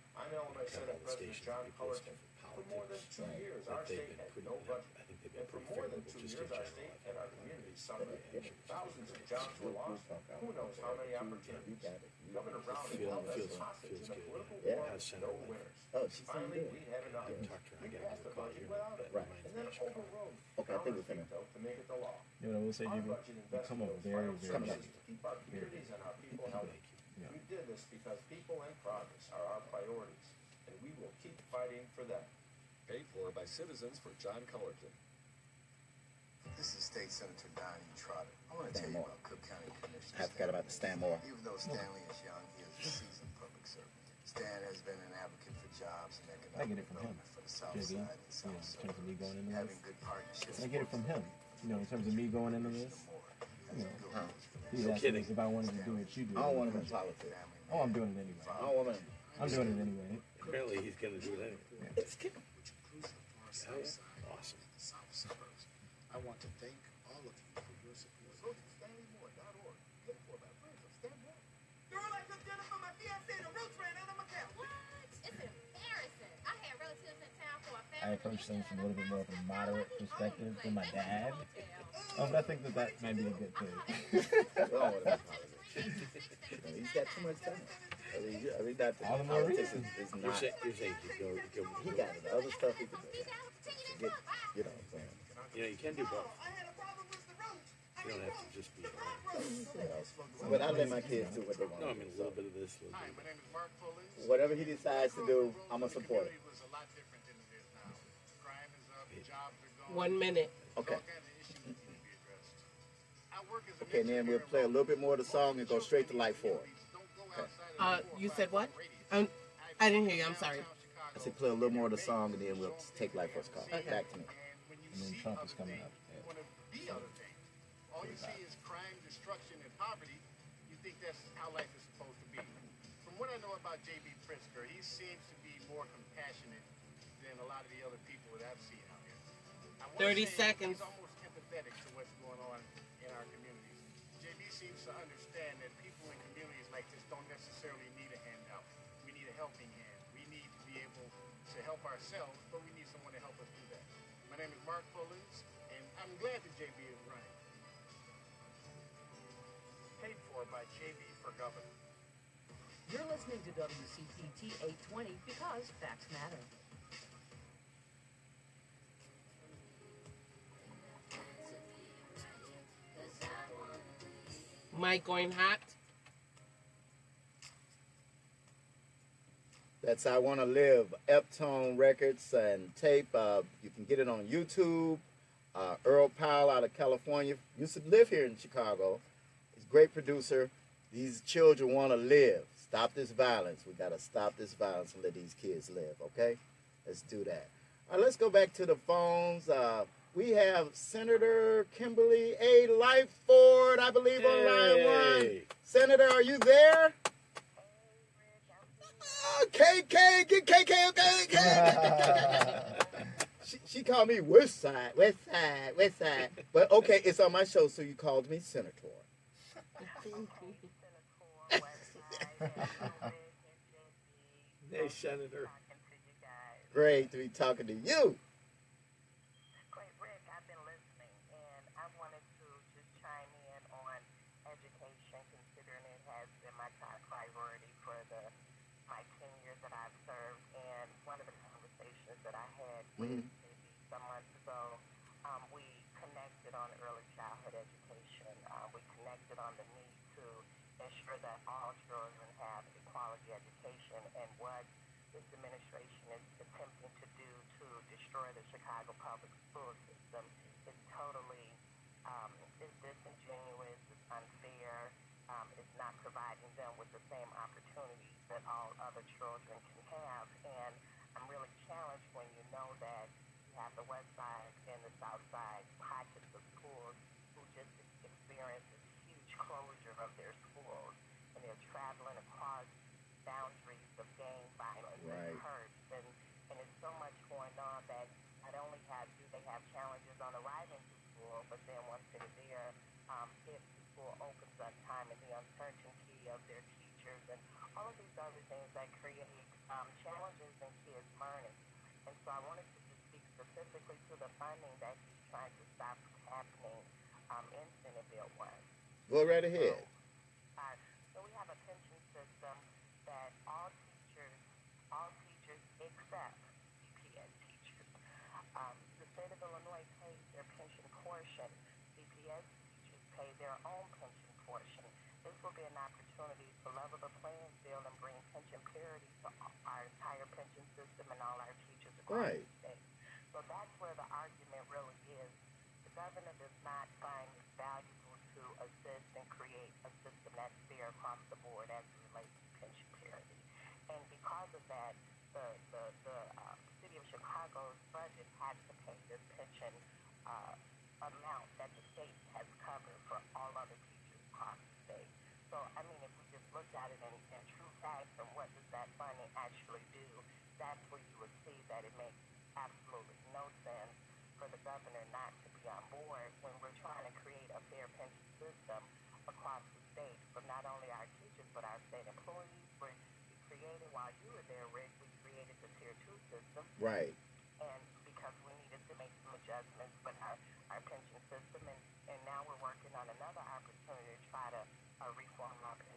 I'm Illinois Senate President John Cullerton. For more than two years, our state been had no budget. I think they've And for more than two years, our state and our community suffered. Thousands of jobs were lost. Who knows how many opportunities? Governor Rauner Feel- held us hostage in a good. political Yeah. war How's with no winners. Oh, Finally, we had enough. I talked to her. I We got passed to the call budget you. without it. Right. And then overrode. Okay, I think we're finna. veto to make it the law. You know what I will say, Our Jimmy? budget You invested come up those very, final very Coming services up. to keep our communities and our people healthy. Yeah. We did this because people and progress are our priorities, and we will keep fighting for them. Paid for by citizens for John Cullerton. This is State Senator Donne Trotter. I want to tell Stan you about Cook County Commissioner. I forgot about the Stan Moore. Even though Stanley is young, he is a seasoned public servant. Stan has been an advocate for jobs and I economic get it from him. development for the South JB, Side and you know, South in terms of me going into Having this. good partnerships. I get it from him. You know, in terms of me going into this. You know, he's No asking kidding. if I wanted to do what you do. I don't want him in politics. Oh, I'm doing it anyway. I don't want him. I'm doing it anyway. Apparently, he's going to do it anyway. Let's kick him. Oh, yeah. Awesome. I want to thank all of you for your support. Go to StanleyMoore.org. Look for my friends of Stan Moore. Girl, I cooked dinner for my fiancé and the roach ran out of my couch. It's embarrassing. I had relatives in town for a I approach things from a little bit more of a moderate perspective than my dad. Oh, but I think that that might be a good thing. I don't want him in politics. You know, he's got too much time. I mean, I mean that All the more politics is, reason. is You're saying, you're saying you go, you go, He got it. The other stuff he can do. Get, you know what I'm saying? you know, you can do both. I had a problem with the roach. I You don't have to just be. You know. But I let my kids do what they want. No, I mean a little bit of this, a little Hi, my name is Mark Pullins. Whatever he decides to do, I'm gonna support it. It was a Okay, and then we'll play a little bit more of the song and go straight to light four. Uh, you said what? Um, I didn't hear you. I'm sorry. I said play a little more of the song and then we'll take Life first call. Okay. Back to me. And then Trump is coming up. You want to be other things. All you see is crime, destruction, and poverty. You think that's how life is supposed to be. From what I know about J.B. Pritzker, he seems to be more compassionate than a lot of the other people that I've seen out here. 30 seconds. He's almost empathetic to what's going on seems to understand that people in communities like this don't necessarily need a handout. We need a helping hand. We need to be able to help ourselves, but we need someone to help us do that. My name is Mark Pullins, and I'm glad that JB is running. Paid for by JB for Governor. You're listening to WCPT 820 because facts matter. Mike going hot. That's I Want to Live, Eptone Records and tape. Uh, you can get it on YouTube. Uh, Earl Powell out of California used to live here in Chicago. He's a great producer. These children want to live. Stop this violence. We got to stop this violence and let these kids live, okay? Let's do that. All right, let's go back to the phones. Uh, we have Senator Kimberly A. Lightford, I believe, on line one. Senator, are you there? Uh, oh, KK, get KK, okay, KK. she, she called me West Side, West Side, West Side. But okay, it's on my show, so you called me Senator. Hey, Senator. Great to be talking to you. Great, Rick. I've been listening, and I wanted to just chime in on education, considering it has been my top priority for the my ten years that I've served. And one of the conversations that I had with Mhm. maybe some months ago, um, we connected on early childhood education. Uh, we connected on the need to ensure that all children have a quality education and what this administration is attempting to do to destroy the Chicago public school system is totally um, is disingenuous, it's unfair, um, it's not providing them with the same opportunities that all other children can have. And really challenged when you know that you have the West Side and the South Side pockets of schools who just experience this huge closure of their schools and they're traveling across boundaries of gang violence Right. and hurt and, and it's so much going on that not only have do they have challenges on arriving to school, but then once they're there, um, if the school opens up time and the uncertainty of their teachers and all of these other things that create um, challenges in kids learning. And so I wanted to just speak specifically to the funding that he's trying to stop happening um, in Senate Bill 1. Go right ahead. Uh, so we have a pension system that all teachers, all teachers except CPS teachers. Um, the state of Illinois pays their pension portion. CPS teachers pay their own pension portion. This will be an opportunity to level the playing field and bring pension parity to our entire pension system and all our teachers across Right. the state. So that's where the argument really is. The governor does not find it valuable to assist and create a system that's fair across the board as it relates to pension parity. And because of that, the, the, the uh, city of Chicago's budget has to pay this pension uh, amount that the state has covered for all other teachers across the state. So, I mean, if we just looked at it in, and what does that funding actually do, that's where you would see that it makes absolutely no sense for the governor not to be on board when we're trying to create a fair pension system across the state for not only our teachers but our state employees. We we created while you were there, Rick, we created the tier two system Right. and because we needed to make some adjustments with our, our pension system and, and now we're working on another opportunity to try to uh, reform our pension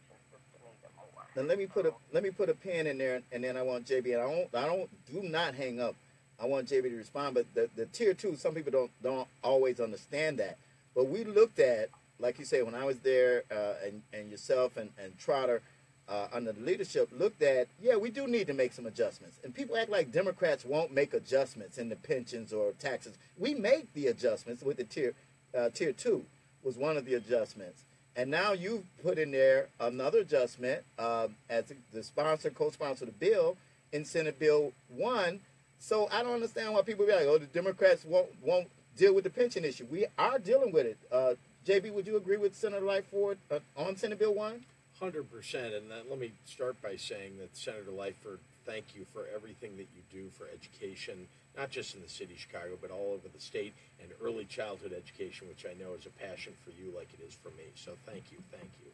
Now let me put a let me put a pin in there, and then I want JB. And I don't I don't do not hang up. I want JB to respond. But the, the tier two, some people don't don't always understand that. But we looked at, like you say, when I was there, uh, and and yourself and and Trotter. Uh, under the leadership, looked at, yeah, we do need to make some adjustments. And people act like Democrats won't make adjustments in the pensions or taxes. We make the adjustments with the tier, uh, tier two was one of the adjustments. And now you've put in there another adjustment um, as the sponsor, co-sponsor the bill in Senate Bill One. So I don't understand why people be like, "Oh, the Democrats won't won't deal with the pension issue." We are dealing with it. Uh, JB, would you agree with Senator Lightford uh, on Senate Bill One? Hundred percent, and then let me start by saying that Senator Lightford, thank you for everything that you do for education, not just in the city of Chicago, but all over the state, and early childhood education, which I know is a passion for you, like it is for me. So thank you, thank you,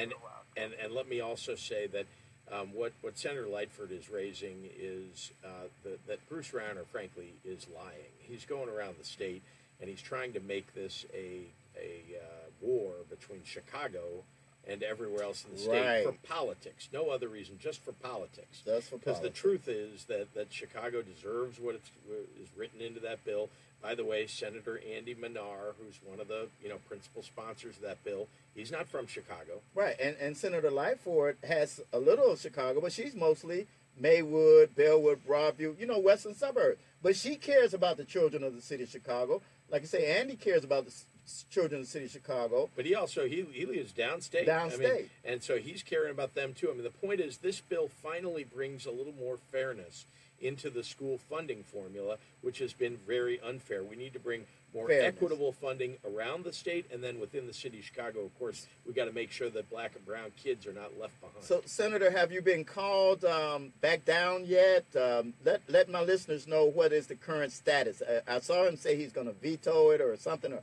and and and let me also say that um, what what Senator Lightford is raising is uh, the, that Bruce Rauner, frankly, is lying. He's going around the state and he's trying to make this a a uh, war between Chicago and everywhere else in the state Right. for politics. No other reason, just for politics. Just for Because the truth is that, that Chicago deserves what is written into that bill. By the way, Senator Andy Manar, who's one of the you know principal sponsors of that bill, he's not from Chicago. Right, and and Senator Lightford has a little of Chicago, but she's mostly Maywood, Bellwood, Broadview, you know, western suburbs. But she cares about the children of the city of Chicago. Like I say, Andy cares about the children of the city of Chicago. But he also he he lives downstate. I mean, Downstate. and so he's caring about them too. I mean, the point is, this bill finally brings a little more fairness into the school funding formula, which has been very unfair. We need to bring more Fairness. equitable funding around the state, and then within the city of Chicago, of course, we got to make sure that black and brown kids are not left behind. So, Senator, have you been called um, back down yet? Um, let let my listeners know what is the current status. I, I saw him say he's going to veto it or something, or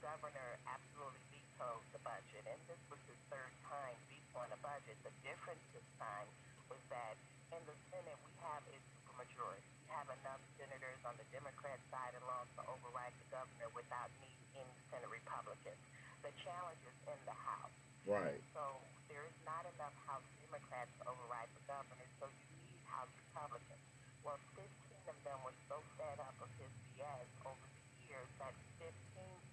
governor absolutely vetoed the budget, and this was his third time vetoing a budget. The difference this time was that in the Senate, we have a supermajority. We have enough senators on the Democrat side alone to override the governor without needing any Senate Republicans. The challenge is in the House. Right. So there is not enough House Democrats to override the governor, so you need House Republicans. Well, 15 of them were so fed up of his BS over the years that 15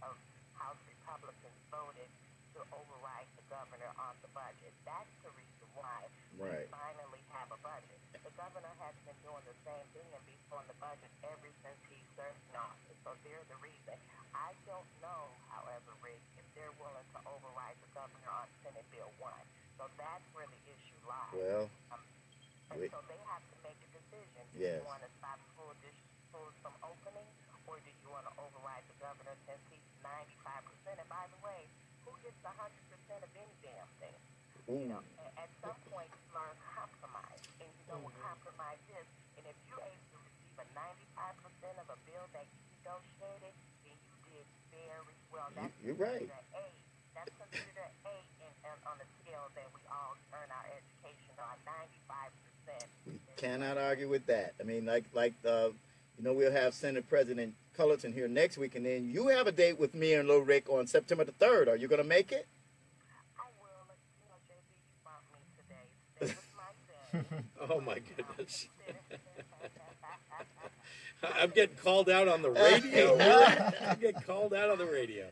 of House Republicans voted to override the governor on the budget. That's the reason why Right. we finally have a budget. The governor has been doing the same thing and vetoing the budget ever since he served in office. So they're the reason. I don't know, however, Rick, if they're willing to override the governor on Senate Bill 1. So that's where the issue lies. Well, Um, and we- so they have to make a decision. Do Yes. you want to stop school dis- schools from opening, or do you want to override the governor since he's 95%? And by the way, who gets 100% of any damn thing? You know, at some point, you learn compromise, and you know what compromise is. And if you're able to receive a 95% of a bill that you negotiated, then you did very well. That's you're right. A. That's considered A in, in, on the scale that we all earn our education on. 95%. We cannot argue with that. I mean, like like uh, you know, we'll have Senate President Cullerton here next week, and then you have a date with me and Lil Rick on September the third. Are you going to make it? Oh my goodness. I'm getting called out on the radio. I'm getting called out on the radio.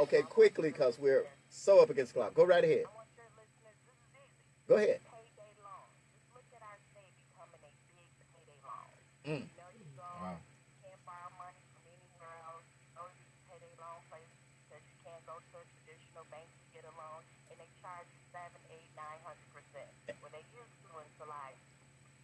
Okay, quickly, because we're so up against the clock. Go right ahead. Go ahead. Payday loan. Just look at our state becoming a big payday loan. Mm. You know, you can't borrow money from anywhere else. Those payday loan places, you can't go, wow. Well, they used to until I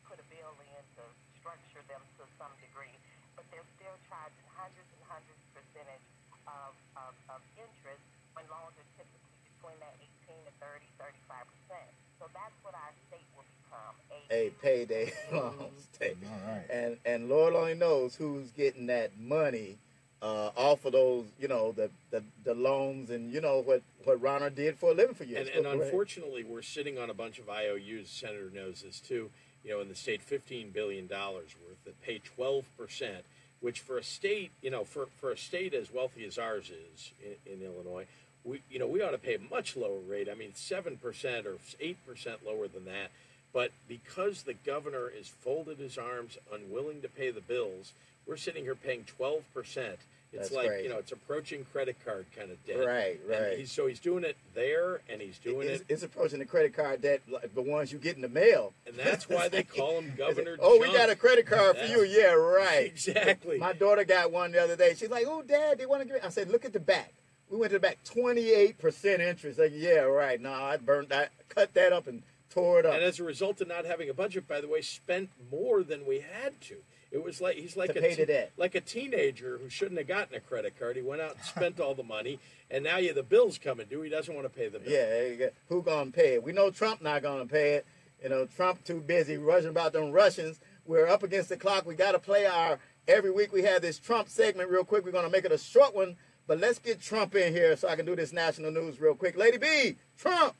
put a bill in to structure them to some degree, but they're still charging hundreds and hundreds percentage of, of, of interest when loans are typically between that 18 to 30, 35 percent. So that's what our state will become. A A payday loan state. All right. And and Lord only knows who's getting that money uh, off of those, you know, the, the the loans and you know what what Rauner did for a living for years. And, and Go ahead. unfortunately, we're sitting on a bunch of IOUs. Senator knows this too. You know, in the state, fifteen billion dollars worth that pay twelve percent, which for a state, you know, for, for a state as wealthy as ours is in, in Illinois, we you know we ought to pay a much lower rate. I mean, seven percent or eight percent lower than that. But because the governor is folded his arms, unwilling to pay the bills, we're sitting here paying twelve percent. It's That's like crazy. you know, it's approaching credit card kind of debt. Right, And right. he's, so he's doing it there, and he's doing it's, it it's approaching the credit card debt, like the ones you get in the mail. And that's why they call him Governor Oh, we got a credit card for you. Yeah, right. Exactly. My daughter got one the other day. She's like, "Oh, Dad, they want to give." me-" I said, "Look at the back." We went to back, twenty-eight percent interest. Like, yeah, right. No, I burned. I cut that up and tore it up. And as a result of not having a budget, by the way, spent more than we had to. It was like he's like a te- like a teenager who shouldn't have gotten a credit card. He went out and spent all the money, and now you the bill's coming due. He doesn't want to pay the bill. Yeah, there you go. who gonna pay it? We know Trump not gonna pay it. You know, Trump too busy rushing about them Russians. We're up against the clock. We got to play our every week. We have this Trump segment real quick. We're gonna make it a short one But let's get Trump in here so I can do this national news real quick. Lady B, Trump.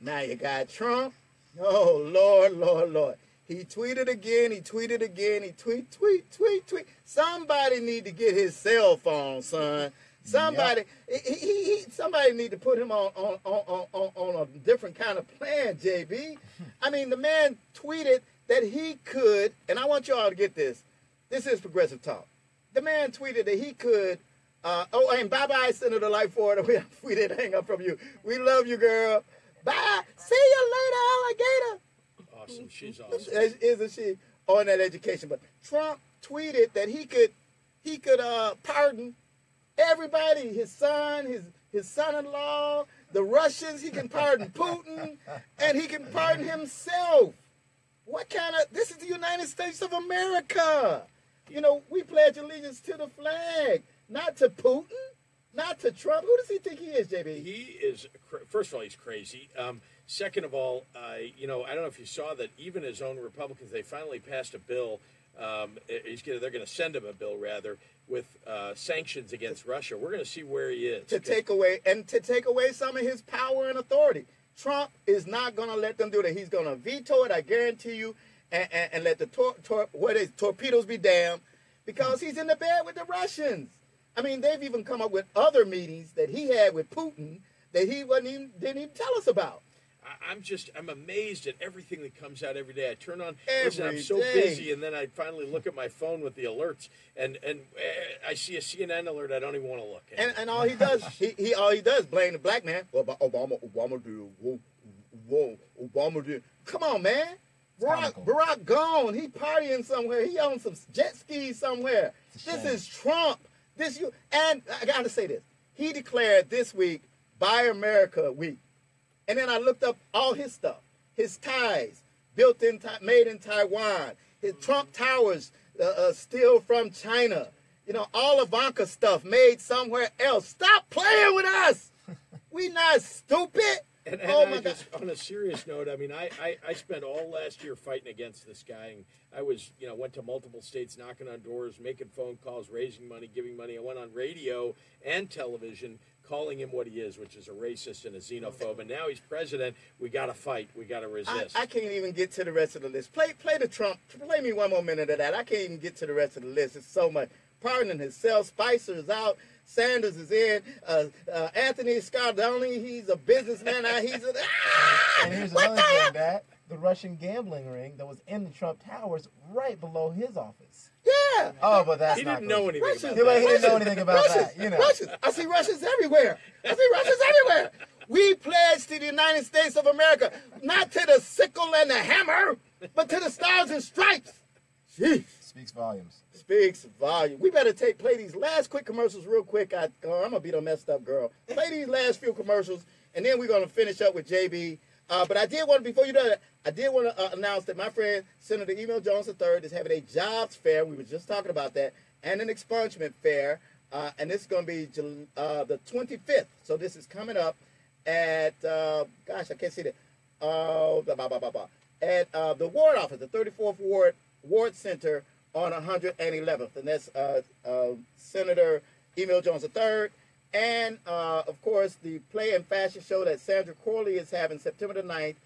Now you got Trump. Oh Lord, Lord, Lord. He tweeted again. He tweeted again. He tweet, tweet, tweet, tweet. Somebody need to get his cell phone, son. Somebody, he, he, he, somebody need to put him on on, on, on on a different kind of plan, JB. I mean, the man tweeted that he could, and I want you all to get this. This is progressive talk. The man tweeted that he could. Uh, oh, and bye bye, Senator Lightford. We, we didn't hang up from you. We love you, girl. Bye. See you later, alligator. Awesome. She's awesome. Is- Isn't she on that education? But Trump tweeted that he could he could uh, pardon everybody, his son, his his son-in-law, the Russians. He can pardon Putin, and he can pardon himself. What kind of? This is the United States of America. You know, we pledge allegiance to the flag, not to Putin, not to Trump. Who does he think he is, JB? He is, first of all, he's crazy. Um, second of all, uh, you know, I don't know if you saw that even his own Republicans, they finally passed a bill. Um, gonna, they're going to send him a bill, rather, with uh, sanctions against Russia. We're going to see where he is. to take away and to take away some of his power and authority. Trump is not going to let them do that. He's going to veto it. I guarantee you, and, and, and let the tor- tor- what is torpedoes be damned, because he's in the bed with the Russians. I mean, they've even come up with other meetings that he had with Putin that he wasn't even didn't even tell us about. I, I'm just, I'm amazed at everything that comes out every day. I turn on, listen, I'm so day. busy, and then I finally look at my phone with the alerts, and and uh, I see a CNN alert. I don't even want to look. at And, and all he does, he, he all he does blame the black man. Well, but Obama, Obama did, whoa, whoa, Obama did. Come on, man. Barack, Barack gone. He partying somewhere. He on some jet skis somewhere. This is Trump. This you and I gotta say this. He declared this week Buy America Week, and then I looked up all his stuff, his ties, built in, made in Taiwan, his Trump Towers, uh, uh, still from China. You know, all Ivanka stuff made somewhere else. Stop playing with us. we not stupid. And, and oh I my God. on a serious note, I mean, I, I, I spent all last year fighting against this guy. And I was, you know, went to multiple states, knocking on doors, making phone calls, raising money, giving money. I went on radio and television, calling him what he is, which is a racist and a xenophobe. And now he's president. We got to fight. We got to resist. I can't even get to the rest of the list. Play play the Trump. Play me one more minute of that. I can't even get to the rest of the list. It's so much. Pardoning himself. Spicer is out. Sanders is in. Uh, uh, Anthony Scardoni, he's a businessman. now he's a, ah! And here's What another the thing, that the Russian gambling ring that was in the Trump Towers, right below his office. Yeah. Oh, but that's He not didn't know anything Russians, about Yeah, but he that. didn't know anything about Russians, that. You know. Russians. I see Russians everywhere. I see Russians everywhere. We pledge to the United States of America, not to the sickle and the hammer, but to the stars and stripes. Jeez. Speaks volumes. Speaks volume. We better take play these last quick commercials real quick. I, oh, I'm gonna be the messed up girl. Play these last few commercials, and then we're gonna finish up with JB. Uh, but I did want before you do that, I did want to uh, announce that my friend Senator Emil Jones III is having a jobs fair. We were just talking about that, and an expungement fair, uh, and this is going to be uh, the 25th. So this is coming up at uh, gosh, I can't see that. Uh, blah, blah, blah, blah, blah. At uh, the ward office, the 34th Ward Ward Center on 111th, and that's uh, Senator Emil Jones III, and of course the play and fashion show that Sandra Corley is having September the 9th.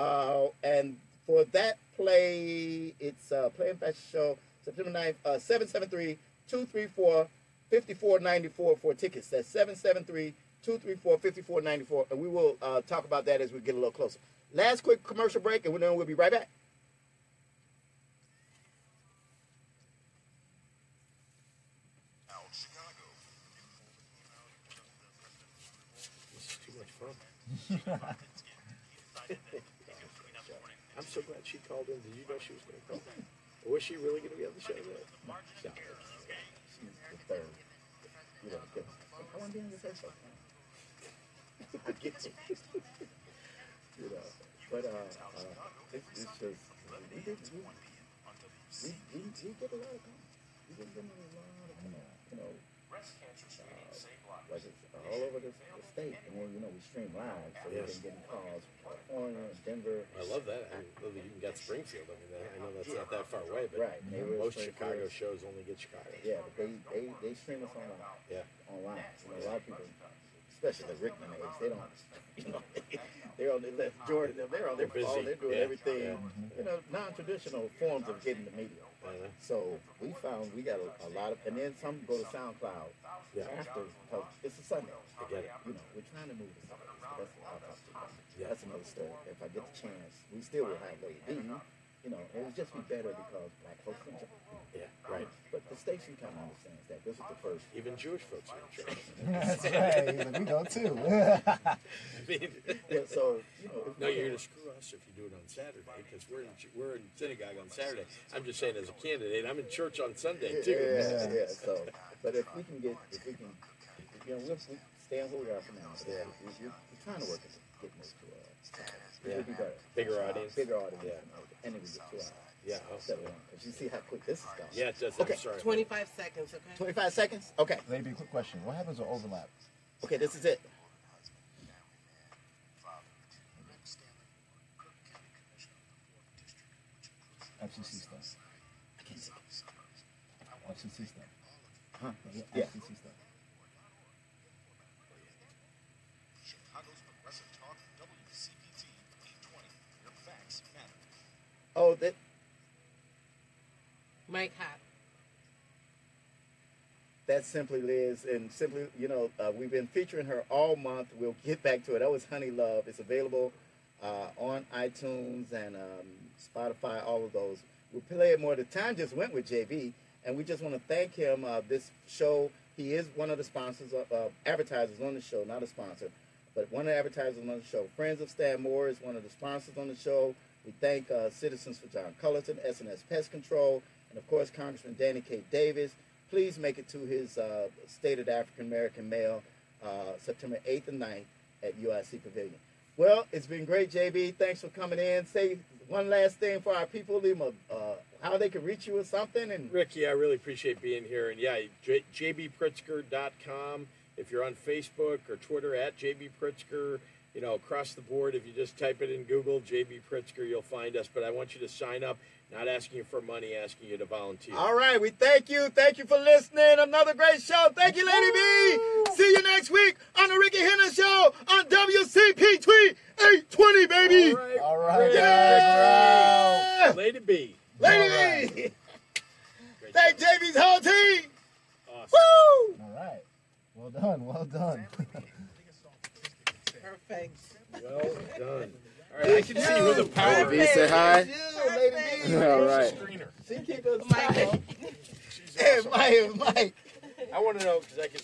Uh, and for that play, it's uh, play and fashion show September 9th, uh, 773 234 5494 for tickets. That's 773 234 5494. And we will uh, talk about that as we get a little closer. Last quick commercial break, and then we'll be right back. This is too much fun. I'm so glad she called in. Did you know she was going to call? Or was she really going to be on the show today? No. She's the third. You know, good. I want to be on your first show. I get it. you know, but uh, uh it's, it's just we did we, we, we, we get a lot of comments. We did get a lot of comments. You know, was it all over the, the state, and then you know we stream live, so Yes. we've been getting calls from California, Denver. I love that. I love that you even got Springfield. I mean, I know that's not that far away, but Right, neighbors, most Chicago shows only get Chicago. Yeah, but they they they stream us online. Yeah. Online. You know, a lot of people, especially the Rickman age, they don't. You know, they're on their Jordan. They're on their They're busy. phone. They're doing Yeah. everything. Yeah. You know, non-traditional forms of getting the media. Uh-huh. So we found we got a, a lot of, and then some go to SoundCloud Yeah. after because it's a Sunday. I get it. You know, we're trying to move the Sunday. So that's what I'll talk to you about. Yeah. That's another story. If I get the chance, we still will have Lady B. You know, it would just be better because black folks enjoy. it. Yeah, right. But the station kind of understands that. This is the first. Even Jewish folks are in church. That's right. Like, we go too. I mean, Yeah, so you know. If no, you're going to screw us if you do it on Saturday because we're in, we're in synagogue on Saturday. I'm just saying, as a candidate, I'm in church on Sunday too. yeah, yeah. So, but if we can get, if we can, you know, we'll, we stay on who we are for now. Yeah. We, we, we're trying to work at getting this to uh, Yeah. it'll be better. Bigger audience. Bigger audience. Yeah. And then we get two hours. Yeah. Instead of one. 'Cause you see how quick this is going. Yeah, it does. Okay. I'm sorry. 25 seconds, okay? 25 seconds? Okay. Lady, quick question. What happens with overlap? Okay, this is it. FCC stuff. FCC stuff. Huh? Yeah. Yeah. FCC stuff. Chicago's Progressive Talk, WCPT 820. Your facts matter. Oh, that. Mike Hot. That's simply Liz, and simply, you know, uh, we've been featuring her all month. We'll get back to it. That was Honey Love. It's available uh, on iTunes and um, Spotify, all of those. We'll play it more. The time just went with JB, and we just want to thank him. Uh, this show, he is one of the sponsors, of, uh, advertisers on the show, not a sponsor, but one of the advertisers on the show. Friends of Stan Moore is one of the sponsors on the show. We thank uh, Citizens for John Cullerton, SNS Pest Control, and of course Congressman Danny K. Davis. Please make it to his uh, State of the African American Male uh, September 8th and 9th at UIC Pavilion. Well, it's been great, JB. Thanks for coming in. Say one last thing for our people. Leave them uh, how they can reach you or something. And Ricky, I really appreciate being here. And yeah, J- jbpritzker.com. If you're on Facebook or Twitter at jbpritzker, you know, across the board, if you just type it in Google, JB Pritzker, you'll find us. But I want you to sign up, not asking you for money, asking you to volunteer. All right, we thank you. Thank you for listening. Another great show. Thank you, Lady B. See you next week on the Ricky Hendon Show on WCPT 820, baby. All right. Yeah. Lady B. Lady B. Thank JB's whole team. Awesome. Woo! All right. Well done. Well done. Perfect. Well done. All right, I can see who the power Lady B, is. say hi. You, Lady B. All right. Screener. She keep us Michael. Hey, Mike, Mike. I want to know because I can